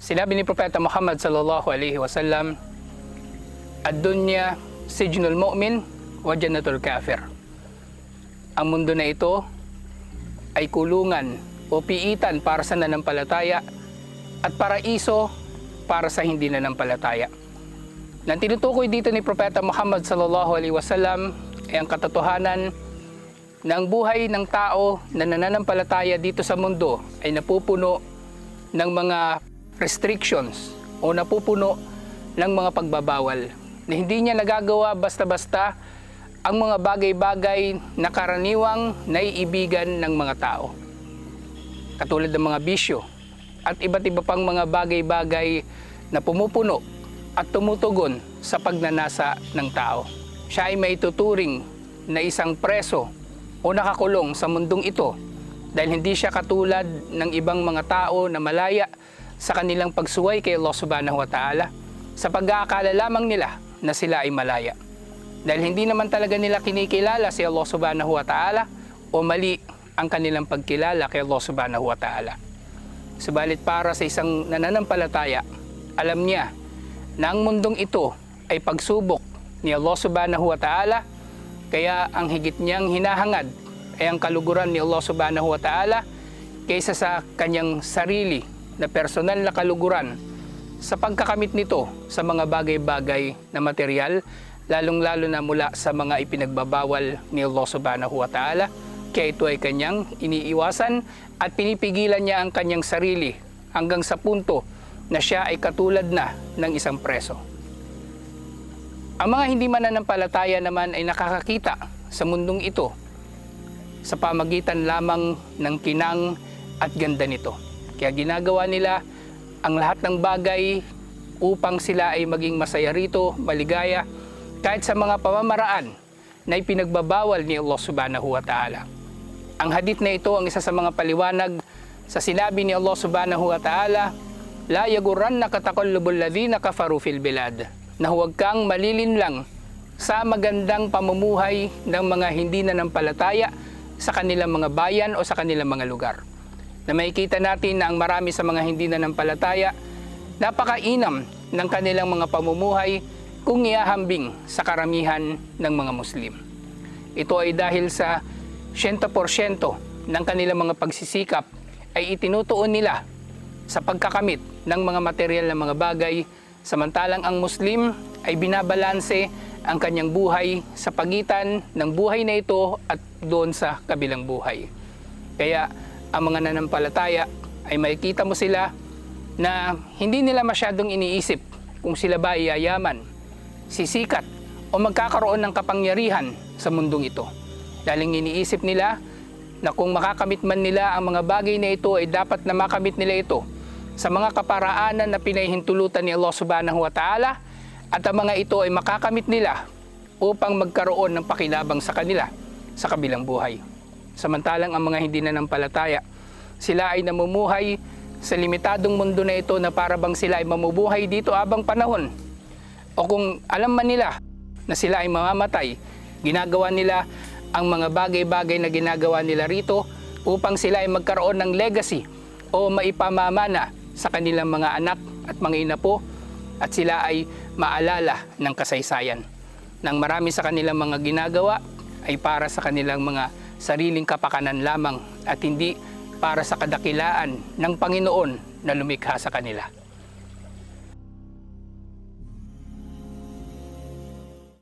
Sinabi ni Propeta Muhammad sallallahu alaihi wasallam, Ad-dunya sijnul mu'min wa jannatul kafir. Ang mundo na ito ay kulungan o piitan para sa nanampalataya at paraiso para sa hindi nanampalataya. Nang tinutukoy dito ni Propeta Muhammad sallallahu alaihi wasallam ay ang katotohanan na ang buhay ng tao na nananampalataya dito sa mundo ay napupuno ng mga restrictions o napupuno ng mga pagbabawal na hindi niya nagagawa basta-basta ang mga bagay-bagay na karaniwang naiibigan ng mga tao. Katulad ng mga bisyo at iba't iba pang mga bagay-bagay na pumupuno at tumutugon sa pagnanasa ng tao. Siya ay may tuturing na isang preso o nakakulong sa mundong ito dahil hindi siya katulad ng ibang mga tao na malaya sa kanilang pagsuway kay Allah subhanahu wa ta'ala sa pag-aakala lamang nila na sila ay malaya. Dahil hindi naman talaga nila kinikilala si Allah subhanahu wa ta'ala o mali ang kanilang pagkilala kay Allah subhanahu wa ta'ala. Subalit para sa isang nananampalataya, alam niya na ang mundong ito ay pagsubok ni Allah subhanahu wa ta'ala kaya ang higit niyang hinahangad ay ang kaluguran ni Allah subhanahu wa ta'ala kaysa sa kanyang sarili na personal na kaluguran sa pagkakamit nito sa mga bagay-bagay na material, lalong-lalo na mula sa mga ipinagbabawal ni Allah subhanahu wa ta'ala, kaya ito ay kanyang iniiwasan at pinipigilan niya ang kanyang sarili hanggang sa punto na siya ay katulad na ng isang preso. Ang mga hindi mananampalataya naman ay nakakakita sa mundong ito sa pamagitan lamang ng kinang at ganda nito. Kaya ginagawa nila ang lahat ng bagay upang sila ay maging masaya rito, maligaya, kahit sa mga pamamaraan na ipinagbabawal ni Allah subhanahu wa ta'ala. Ang hadith na ito ang isa sa mga paliwanag sa sinabi ni Allah subhanahu wa ta'ala, La yaguran na katakallubul ladhina kafaru fil bilad, na huwag kang malilin lang sa magandang pamumuhay ng mga hindi na nampalataya sa kanilang mga bayan o sa kanilang mga lugar na makikita natin na ang marami sa mga hindi nanampalataya, napakainam ng kanilang mga pamumuhay kung iahambing sa karamihan ng mga Muslim. Ito ay dahil sa 100% ng kanilang mga pagsisikap ay itinutuon nila sa pagkakamit ng mga material na mga bagay samantalang ang Muslim ay binabalanse ang kanyang buhay sa pagitan ng buhay na ito at doon sa kabilang buhay. Kaya ang mga nanampalataya ay makikita mo sila na hindi nila masyadong iniisip kung sila ba yayaman, sisikat o magkakaroon ng kapangyarihan sa mundong ito. Dahil iniisip nila na kung makakamit man nila ang mga bagay na ito ay dapat na makamit nila ito sa mga kaparaanan na pinahintulutan ni Allah subhanahu wa ta'ala at ang mga ito ay makakamit nila upang magkaroon ng pakinabang sa kanila sa kabilang buhay. Samantalang ang mga hindi na nampalataya, sila ay namumuhay sa limitadong mundo na ito na para bang sila ay mamubuhay dito abang panahon. O kung alam man nila na sila ay mamamatay, ginagawa nila ang mga bagay-bagay na ginagawa nila rito upang sila ay magkaroon ng legacy o maipamamana sa kanilang mga anak at mga inapo at sila ay maalala ng kasaysayan. Nang marami sa kanilang mga ginagawa ay para sa kanilang mga sariling kapakanan lamang at hindi para sa kadakilaan ng Panginoon na lumikha sa kanila.